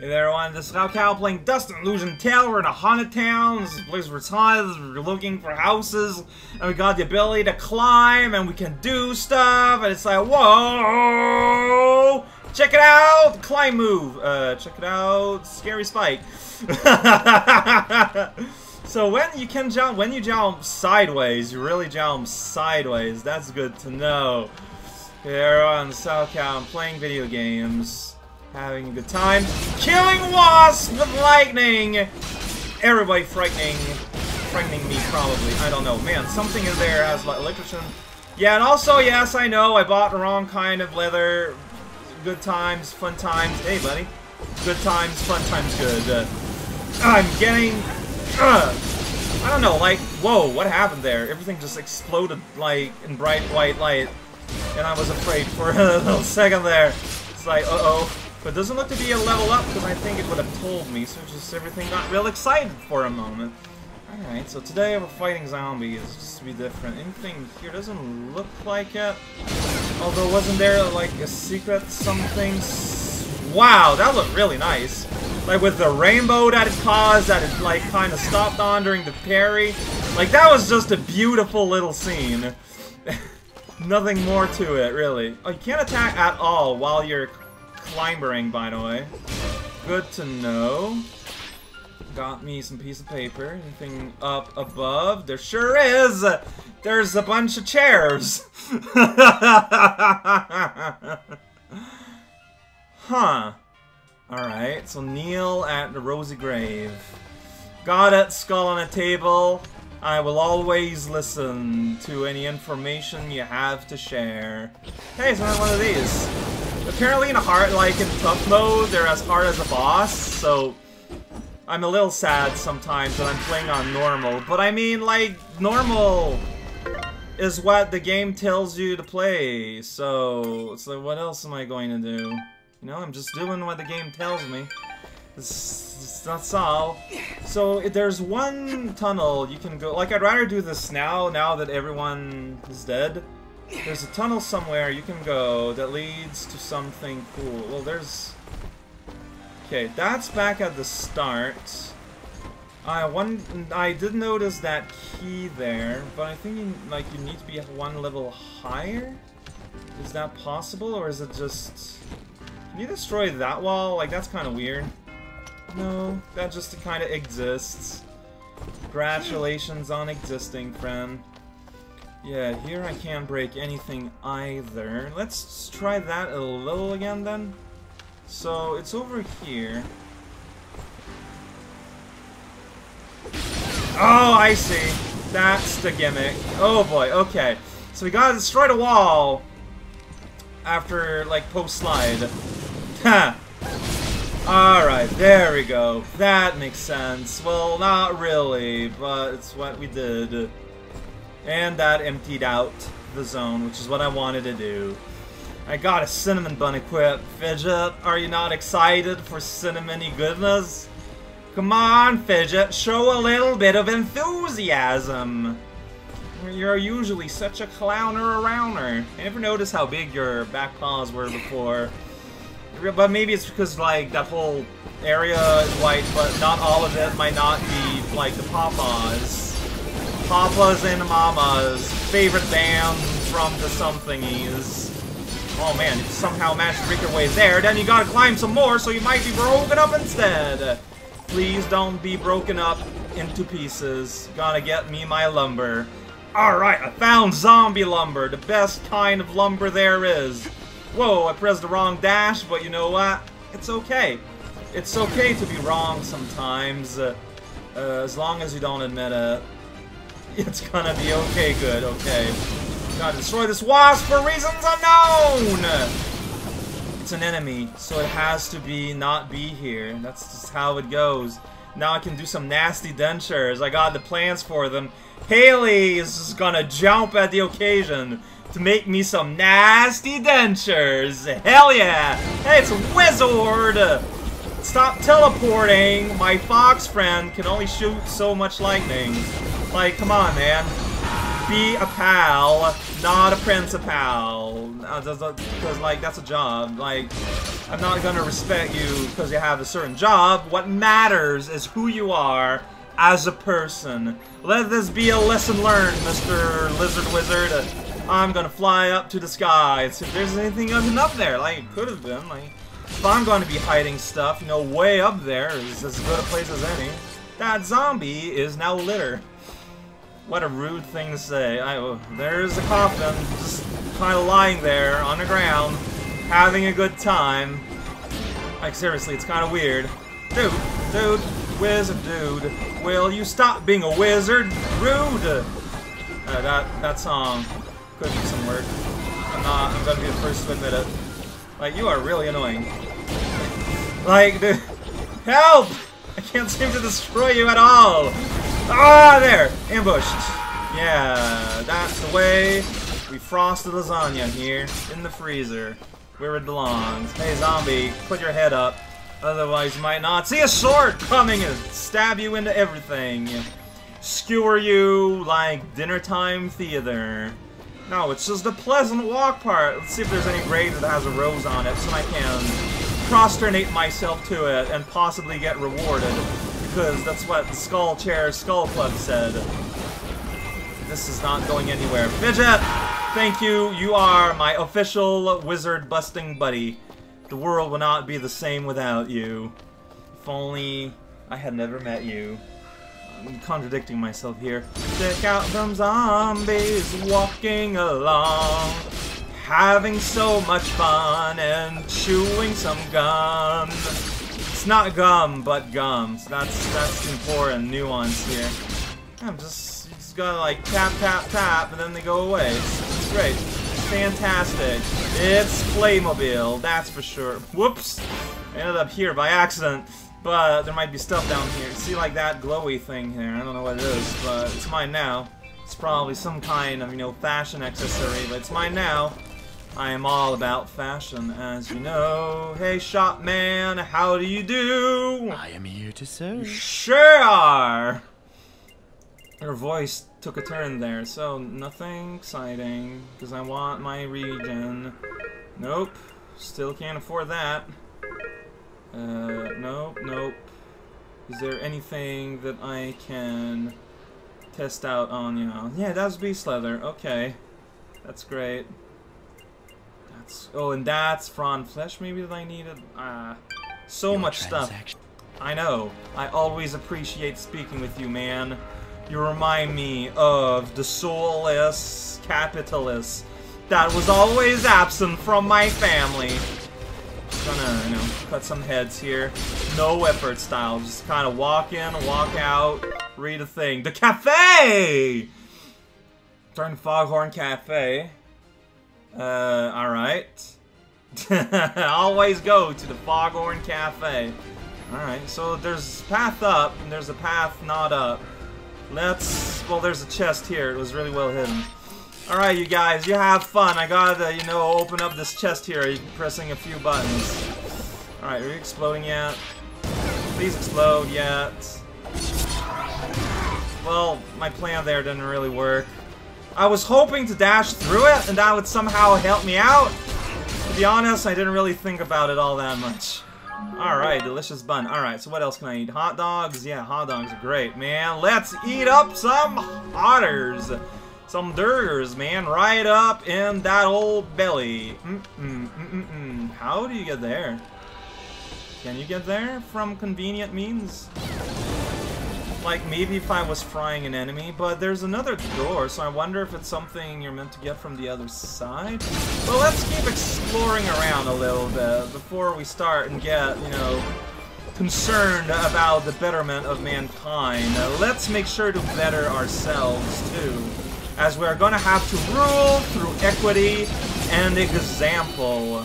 Hey there everyone, this is raocow playing Dust Elysian Tail. We're in a haunted town, this place where it's haunted, we're looking for houses, and we got the ability to climb, and we can do stuff, and it's like, whoa! Check it out! Climb move! Uh, check it out, Scary Spike. so when you can jump, when you jump sideways, you really jump sideways, that's good to know. Here on raocow, I'm playing video games having a good time. Killing wasps with lightning! Everybody frightening, frightening me probably. I don't know. Man, something in there has like electrician. Yeah, and also, yes, I know, I bought the wrong kind of leather. Good times, fun times. Hey, buddy. Good times, fun times, good. Uh, I'm getting... Uh, I don't know, like, whoa, what happened there? Everything just exploded, like, in bright white light. And I was afraid for a little second there. It's like, uh-oh. But it doesn't look to be a level up because I think it would have told me, so just everything got real excited for a moment. Alright, so today we're fighting zombies, just to be different. Anything here doesn't look like it. Although wasn't there like a secret something? Wow, that looked really nice. Like with the rainbow that it caused, that it like kind of stopped on during the parry. Like that was just a beautiful little scene. Nothing more to it, really. Oh, you can't attack at all while you're climbering, by the way. Good to know. Got me some piece of paper. Anything up above? There sure is! There's a bunch of chairs! huh. Alright, so kneel at the rosy grave. Got it, skull on a table. I will always listen to any information you have to share. Hey, it's another one of these. Apparently in hard, like in tough mode, they're as hard as a boss, so I'm a little sad sometimes when I'm playing on normal. But I mean, like, normal is what the game tells you to play, so it's like, what else am I going to do? You know, I'm just doing what the game tells me. It's, that's all. So there's one tunnel you can go. Like I'd rather do this now, now that everyone is dead. There's a tunnel somewhere you can go that leads to something cool. Well, there's... Okay, that's back at the start. I one I did notice that key there, but I think you, like you need to be at one level higher. Is that possible, or is it just? Can you destroy that wall? Like that's kind of weird. No, that just kind of exists. Congratulations on existing, friend. Yeah, here I can't break anything either. Let's try that a little again then. So, it's over here. Oh, I see. That's the gimmick. Oh boy, okay. So we gotta destroy the wall after, like, post-slide. Ha! Alright, there we go. That makes sense. Well, not really, but it's what we did. And that emptied out the zone, which is what I wanted to do. I got a cinnamon bun equipped. Fidget, are you not excited for cinnamony goodness? Come on, Fidget, show a little bit of enthusiasm. You're usually such a clowner arounder. I never noticed how big your back paws were before. But maybe it's because, like, that whole area is white, but not all of it might not be, like, the pawpaws. Papa's and Mama's favorite band from the somethingies. Oh man, you somehow manage to break your way there, then you gotta climb some more, so you might be broken up instead. Please don't be broken up into pieces. Gotta get me my lumber. Alright, I found zombie lumber, the best kind of lumber there is. Whoa, I pressed the wrong dash, but you know what? It's okay. It's okay to be wrong sometimes, uh, uh, as long as you don't admit it. It's gonna be okay, good, okay. Gotta destroy this wasp for reasons unknown! It's an enemy, so it has to be not be here. That's just how it goes. Now I can do some nasty dentures. I got the plans for them. Haley is just gonna jump at the occasion to make me some nasty dentures. Hell yeah! Hey, it's a wizard! Stop teleporting! My fox friend can only shoot so much lightning. Like, come on, man. be a pal, not a principal. Because, uh, like, that's a job. Like, I'm not gonna respect you because you have a certain job. What matters is who you are as a person. Let this be a lesson learned, Mr. Lizard Wizard. I'm gonna fly up to the sky and see if there's anything up there. Like, it could have been. Like, if I'm to be hiding stuff, you know, way up there is as good a place as any. That zombie is now litter. What a rude thing to say. I, oh, there's a coffin, just kind of lying there on the ground, having a good time. Like, seriously, it's kind of weird. Dude, dude, wizard dude, will you stop being a wizard? Rude! Uh, that, that song could use some work. I'm not, I'm gonna be the first to admit it. Like, you are really annoying. like, dude, help! I can't seem to destroy you at all! Ah, there! Ambushed! Yeah, that's the way we frost the lasagna here, in the freezer, where it belongs. Hey, zombie, put your head up. Otherwise, you might not see a sword coming and stab you into everything. Skewer you like dinner time theater. No, it's just the pleasant walk part. Let's see if there's any grave that has a rose on it so I can prosternate myself to it and possibly get rewarded. Because that's what Skull Chair Skull Club said. This is not going anywhere. Fidget! Thank you. You are my official wizard-busting buddy. The world would not be the same without you. If only I had never met you. I'm contradicting myself here. Check out them zombies walking along, having so much fun and chewing some gum. It's not gum, but gums. That's that's important nuance here. I'm just just gotta like tap tap tap, and then they go away. It's, it's great. It's fantastic. It's Playmobil, that's for sure. Whoops! I ended up here by accident. But there might be stuff down here. See like that glowy thing here? I don't know what it is, but it's mine now. It's probably some kind of, you know, fashion accessory, but it's mine now. I am all about fashion, as you know. Hey, shop man, how do you do? I am here to serve. Sure are! Her voice took a turn there, so nothing exciting, because I want my region. Nope, still can't afford that. Uh, nope, nope. Is there anything that I can test out on you? Know? Yeah, that's beast leather. Okay. That's great. That's oh, and that's frond flesh maybe that I needed. Ah, uh, so Your much stuff. I know. I always appreciate speaking with you, man. You remind me of the soulless capitalist that was always absent from my family Just gonna, you know, cut some heads here. No effort style, just kind of walk in, walk out, read a thing. The cafe! Turn Foghorn Cafe. Uh, alright. Always go to the Foghorn Cafe. Alright, so there's path up, and there's a path not up. Let's... Well, there's a chest here. It was really well hidden. Alright, you guys, you have fun. I gotta, you know, open up this chest here, pressing a few buttons. Alright, are you exploding yet? Please explode yet. Well, my plan there didn't really work. I was hoping to dash through it, and that would somehow help me out. To be honest, I didn't really think about it all that much. Alright, delicious bun. Alright, so what else can I eat? Hot dogs? Yeah, hot dogs are great, man. Let's eat up some hotters. Some burgers, man, right up in that old belly. Mm-mm, mm-mm. How do you get there? Can you get there from convenient means? Like, maybe if I was frying an enemy, but there's another door, so I wonder if it's something you're meant to get from the other side? Well, let's keep exploring around a little bit before we start and get, you know, concerned about the betterment of mankind. Uh, let's make sure to better ourselves, too as we're gonna have to rule through equity and example.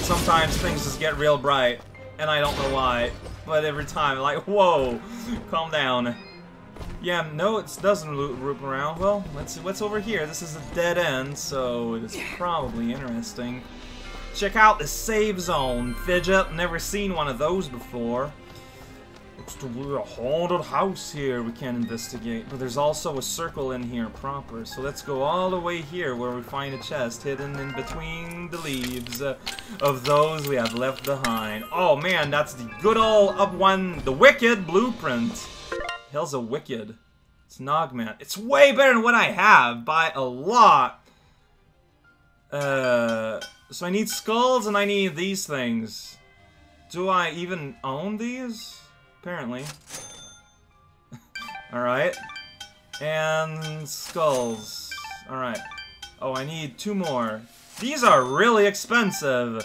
Sometimes things just get real bright, and I don't know why, but every time, like, whoa, calm down. Yeah, no, it doesn't loop around. Well, let's see what's over here. This is a dead end, so it is probably interesting. Check out the save zone, Fidget. Never seen one of those before. A haunted house here we can investigate. But there's also a circle in here proper. So let's go all the way here where we find a chest hidden in between the leaves uh, of those we have left behind. Oh man, that's the good old up one, the Wicked blueprint. Hell's a Wicked. It's Nogman. It's way better than what I have by a lot. Uh, so I need skulls and I need these things. Do I even own these? Apparently. Alright. And skulls. Alright. Oh, I need two more. These are really expensive.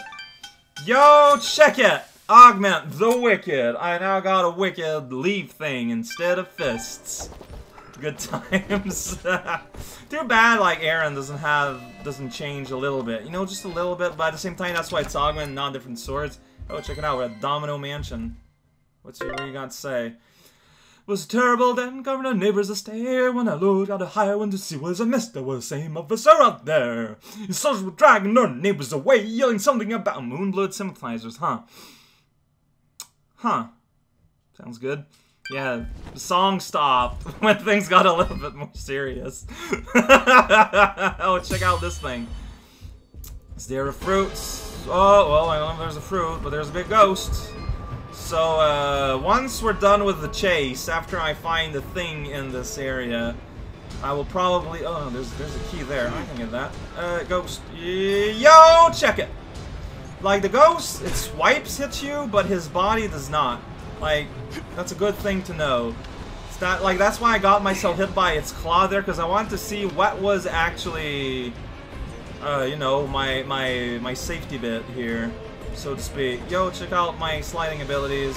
Yo, check it! Augment the Wicked. I now got a Wicked leaf thing instead of fists. Good times. Too bad, like, Ahrah doesn't have, doesn't change a little bit. You know, just a little bit, but at the same time, that's why it's Augment, not different swords. Oh, check it out, we're at Domino Mansion. What's your, what you got to say? Was terrible then, covering our neighbors a stare when I looked out a higher one to see was a mist. There was the same officer out there. His soldiers were dragging our neighbors away, yelling something about Moonblood sympathizers, huh? Huh. Sounds good. Yeah, the song stopped when things got a little bit more serious. oh, check out this thing. Is there a fruit? Oh, well, I don't know if there's a fruit, but there's a big ghost. So, uh, once we're done with the chase, after I find the thing in this area, I will probably... Oh, there's, there's a key there. I can get that. Uh, ghost. Yo, check it! Like, the ghost, it swipes hits you, but his body does not. Like, that's a good thing to know. It's not, like, that's why I got myself hit by its claw there, because I wanted to see what was actually uh, you know, my, my, my safety bit here, so to speak. Yo, check out my sliding abilities.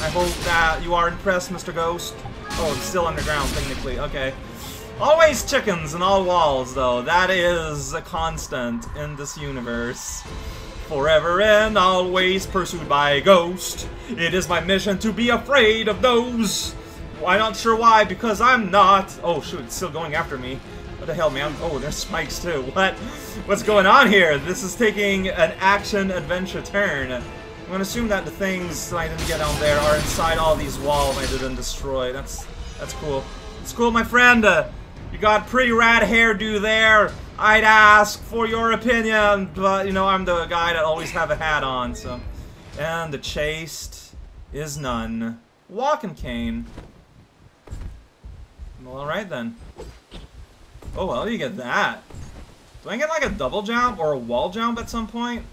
I hope that you are impressed, Mr. Ghost. Oh, it's still underground, technically. Okay. Always chickens in all walls, though. That is a constant in this universe. Forever and always pursued by a ghost. It is my mission to be afraid of those. I'm not sure why, because I'm not. Oh, shoot, it's still going after me. The hell, man? Oh, there's spikes too. What? What's going on here? This is taking an action-adventure turn. I'm gonna assume that the things that I didn't get on there are inside all these walls I didn't destroy. That's that's cool. It's cool, my friend. You got pretty rad hairdo there. I'd ask for your opinion, but you know I'm the guy that always have a hat on. So, and the chaste is none. Walking cane. Well, all right then. Oh, well, you get that. Do I get like a double jump or a wall jump at some point?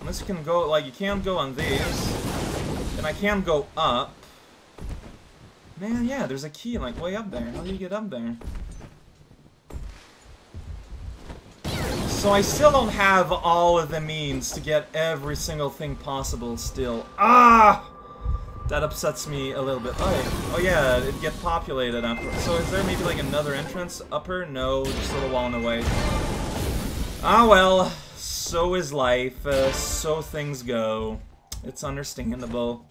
Unless you can go, like, you can't go on these. And I can go up. Man, yeah, there's a key, like, way up there. How do you get up there? So I still don't have all of the means to get every single thing possible still. Ah! That upsets me a little bit. Oh, oh yeah, it get populated after. So is there maybe like another entrance upper? No, just a little wall in the way. Ah well, so is life. Uh, so things go. It's understandable.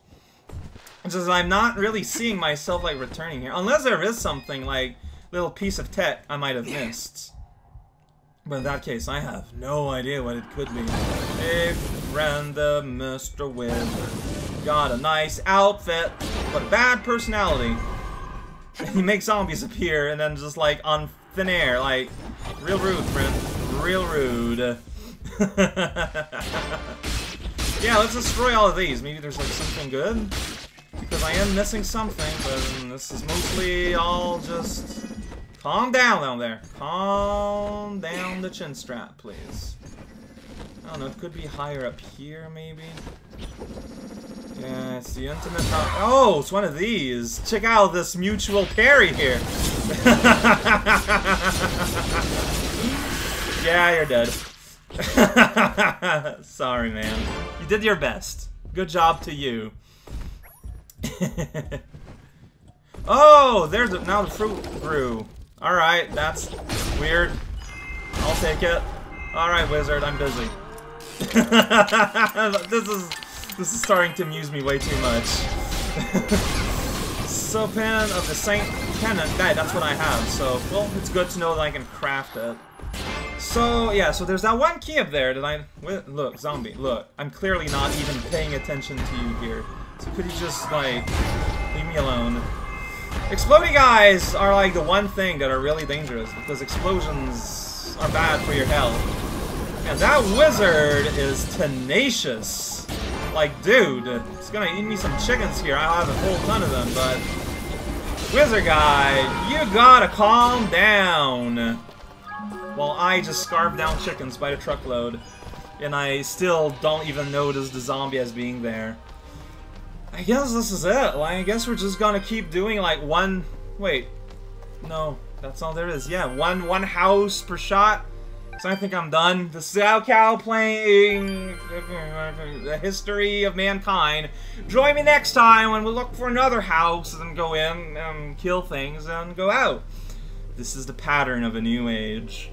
Just I'm not really seeing myself like returning here, unless there is something like little piece of tech I might have missed. But in that case, I have no idea what it could be. A random Mr. Wizard. Got a nice outfit, but a bad personality. he makes zombies appear and then just like on thin air, like real rude, friend. Real rude. yeah, let's destroy all of these. Maybe there's like something good. Because I am missing something, but this is mostly all just... Calm down down there. Calm down the chin strap, please. I don't know, it could be higher up here, maybe? It's the intimate Oh, it's one of these. Check out this mutual parry here. yeah, you're dead. Sorry, man. You did your best. Good job to you. oh, there's a, now the fruit grew. Alright, that's weird. I'll take it. Alright, wizard, I'm busy. this is this is starting to amuse me way too much. so Pan of the Saint that, that's what I have, so, well, it's good to know that I can craft it. So, yeah, so there's that one key up there that I... Look, zombie, look. I'm clearly not even paying attention to you here. So could you just, like, leave me alone? Exploding guys are, like, the one thing that are really dangerous, because explosions are bad for your health. And that wizard is tenacious. Like, dude, it's gonna eat me some chickens here. I have a whole ton of them, but... Wizard guy, you gotta calm down. While I just scarf down chickens by the truckload. And I still don't even notice the zombie as being there. I guess this is it. Like, I guess we're just gonna keep doing like one... Wait. No, that's all there is. Yeah, one one house per shot. So I think I'm done. The raocow playing the history of mankind. Join me next time when we look for another house and go in and kill things and go out. This is the pattern of a new age.